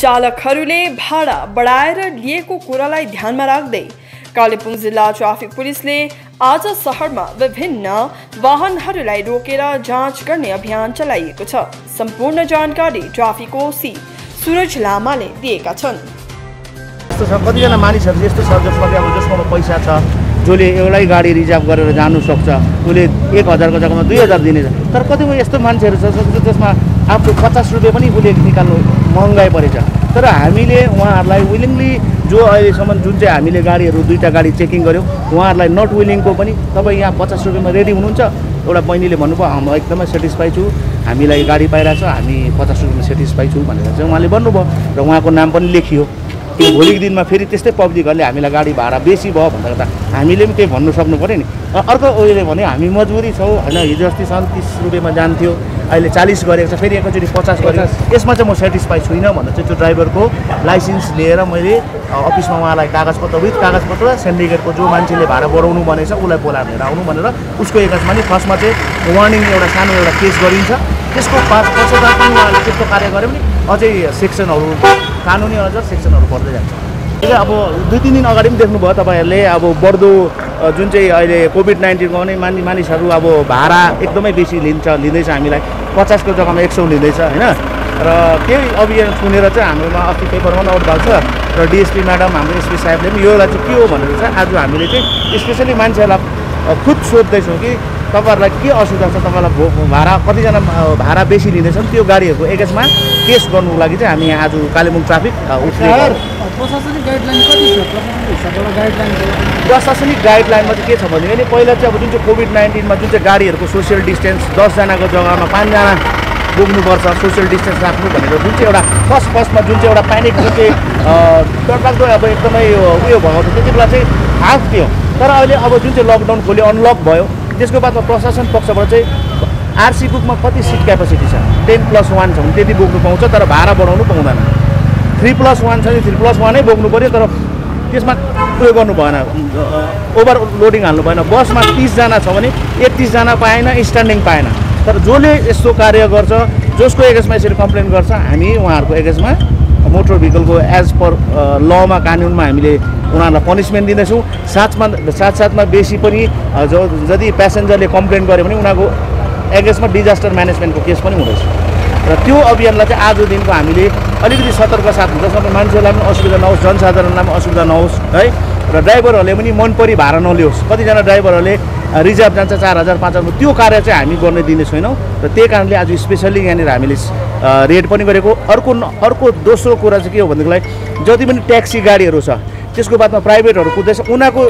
चालकहरूले भाडा बढाएर लिएको कुरालाई ध्यानमा राख्दै कालेबुङ जिल्ला ट्राफिक पुलिसले आज सहरमा विभिन्न वाहनहरूलाई रोकेर जाँच गर्ने अभियान चलाइएको छ। सम्पूर्ण जानकारी ट्राफिक ओसी सुरज लामाले दिएका छन्। कतिजना मानिसहरू यस्तो छ जसमा अब जसकोमा पैसा छ जसले एउटै गाडी रिजर्भ गरेर जानु सक्छ उसले एक हजारको जग्गामा दुई हजार दिनेछ तर कतिपय यस्तो मान्छेहरू छ जस- जसमा आफ्नो पचास रुपियाँ पनि उसले निकाल्नु महँगाइ परेछ। तर हामीले उहाँहरूलाई विलिङली जो अहिलेसम्म जुन चाहिँ हामीले गाडीहरू दुईवटा गाडी चेकिङ गऱ्यौँ उहाँहरूलाई नट विलिङको पनि तपाईँ यहाँ पचास रुपियाँमा रेडी हुनुहुन्छ? एउटा बहिनीले भन्नुभयो म एकदमै सेटिस्फाई छु। हामीलाई गाडी पाइरहेछ हामी पचास रुपियाँमा सेटिस्फाई छु भनेर चाहिँ उहाँले भन्नुभयो। र उहाँको नाम पनि लेखियो। त्यो भोलिको दिनमा फेरि त्यस्तै पब्लिकहरूले हामीलाई गाडी भाडा बेसी भयो भन्दा हामीले पनि केही भन्नु सक्नु पऱ्यो नि। अर्को उयोले भने हामी मजबुरी छौँ। होइन हिजो अस्ति तिस रुपियाँमा जान्थ्यो अहिले चालिस गरेको छ फेरि एकैचोटि पचास गरेको यसमा चाहिँ म सेटिस्फाई छुइनँ भनेर चाहिँ त्यो ड्राइभरको लाइसेन्स लिएर मैले अफिसमा उहाँलाई कागजपत्र विथ कागजपत्र सेन्डिकेटको जो मान्छेले भाडा बढाउनु भनेछ उसलाई बोलाएर लिएर आउनु भनेर उसको एकाजमा नि फर्स्टमा चाहिँ वार्निङ एउटा सानो एउटा केस गरिन्छ। त्यसको पश्चात पनि उहाँले त्यस्तो कार्य गऱ्यो भने अझै सेक्सनहरू कानुनी अझ सेक्सनहरू पर्दै जान्छ। अब दुई तिन दिन अगाडि पनि देख्नुभयो तपाईँहरूले अब बढ्दो जुन चाहिँ अहिले कोभिड नाइन्टिनको नै मानि मानिसहरू अब भाडा एकदमै बेसी लिन्छ लिँदैछ हामीलाई। पचासको जग्गामा एक सौ लिँदैछ होइन? र त्यही अभियान सुनेर चाहिँ हाम्रोमा अस्ति पेपरमा पनि आउट भएको छ र डिएसपी म्याडम हाम्रो एसपी साहेबले पनि योलाई चाहिँ के हो भनेर चाहिँ आज हामीले चाहिँ स्पेसली मान्छेहरूलाई खुद सोध्दैछौँ कि तपाईँहरूलाई के असुविधा छ तपाईँलाई भाडा कतिजना भाडा बेसी लिँदैछन् त्यो गाडीहरूको एगेजमा केस गर्नुको लागि चाहिँ हामी आज कालेबुङ ट्राफिक प्रशासनिक गाइडलाइनमा चाहिँ के छ भने नि पहिला चाहिँ अब जुन चाहिँ कोभिड नाइन्टिनमा जुन चाहिँ गाडीहरूको सोसियल डिस्टेन्स दसजनाको जग्गामा पाँचजना बोक्नुपर्छ सोसियल डिस्टेन्स राख्नु भनेर जुन चाहिँ एउटा फर्स्ट फर्स्टमा जुन चाहिँ एउटा प्यानिक जुन चाहिँ डरलाग्दो अब एकदमै उयो भएको थियो त्यति बेला चाहिँ हाफ थियो। तर अहिले अब जुन चाहिँ लकडाउन खोल्यो अनलक भयो त्यसको बादमा प्रशासन पक्षबाट चाहिँ आरसी बुकमा कति सिट क्यापेसिटी छ? टेन प्लस वान छ भने त्यति बोक्नु पाउँछ तर भाडा बढाउनु पाउँदैन। थ्री प्लस वान छ भने थ्री प्लस वानै बोक्नु पऱ्यो तर त्यसमा उयो गर्नु भएन। ओभर लोडिङ हाल्नु भएन। बसमा तिसजना छ भने एकतिसजना पाएन स्ट्यान्डिङ पाएन। तर जसले यस्तो कार्य गर्छ जसको एगेजमा यसरी कम्प्लेन गर्छ हामी उहाँहरूको एगेजमा मोटर भेहिकलको एज पर लमा कानुनमा हामीले उनीहरूलाई पनिसमेन्ट दिँदैछौँ। साथमा साथसाथमा बेसी पनि ज- यदि प्यासेन्जरले कम्प्लेन गर्यो भने उनीहरूको एगेन्स्टमा डिजास्टर म्यानेजमेन्टको केस पनि हुँदैछ। र त्यो अभियानलाई चाहिँ आज दिनको हामीले अलिकति सतर्क साथ जसमा मान्छेलाई पनि असुविधा नहोस् जनसाधारणलाई पनि असुविधा नहोस् है? र ड्राइभरहरूले पनि मन परी भाडा नलियोस्। कतिजना ड्राइभरहरूले रिजर्भ जान्छ चार हजार पाँच हजार त्यो कार्य चाहिँ हामी गर्ने दिने छैनौँ। र त्यही कारणले आज स्पेसल्ली यहाँनिर हामीले रेड पनि गरेको। अर्को अर्को दोस्रो कुरा चाहिँ के हो भनेदेखिलाई जति पनि ट्याक्सी गाडीहरू छ त्यसको बादमा प्राइभेटहरू कुद्दैछ। उनीहरूको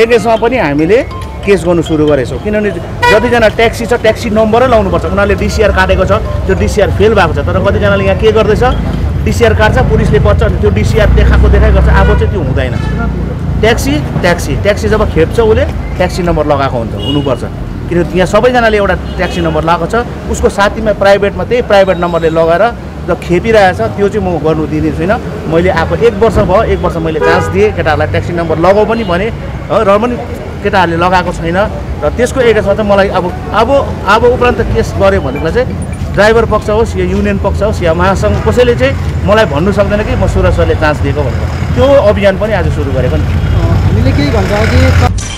एगेन्स्टमा पनि हामीले केस गर्नु सुरु गरेछौँ किनभने जतिजना ट्याक्सी छ ट्याक्सी नम्बरै लाउनुपर्छ। उनीहरूले डिसिआर काटेको छ त्यो डिसिआर फेल भएको छ। तर कतिजनाले यहाँ के गर्दैछ? डिसिआर काट्छ पुलिसले पर्छ अनि त्यो डिसिआर देखाएको देखाइ गर्छ अब चाहिँ त्यो हुँदैन। Taxi taxi. ट्याक्सी जब खेप्छ उसले ट्याक्सी नम्बर लगाएको हुन्छ हुनुपर्छ। किनभने यहाँ सबैजनाले एउटा ट्याक्सी नम्बर लगाएको छ। उसको साथीमा प्राइभेटमा त्यही प्राइभेट नम्बरले लगाएर जब खेपिरहेछ त्यो चाहिँ म गर्नु दिने छुइनँ मैले आएको एक वर्ष भयो एक वर्ष मैले चान्स दिएँ केटाहरूलाई ट्याक्सी नम्बर लगाऊ पनि भने र पनि केटाहरूले लगाएको छैन र त्यसको एगेन्स्टमा चाहिँ मलाई अब अब अब उपरान्त केस गऱ्यो भनेदेखिलाई चाहिँ ड्राइभर पक्ष होस् या युनियन पक्ष होस् या महासङ्घ कसैले चाहिँ मलाई भन्नु सक्दैन कि म सुरज सरले चान्स दिएको भनेर। त्यो अभियान पनि आज सुरु गरेको नि। हामीले केही भन्छ अघि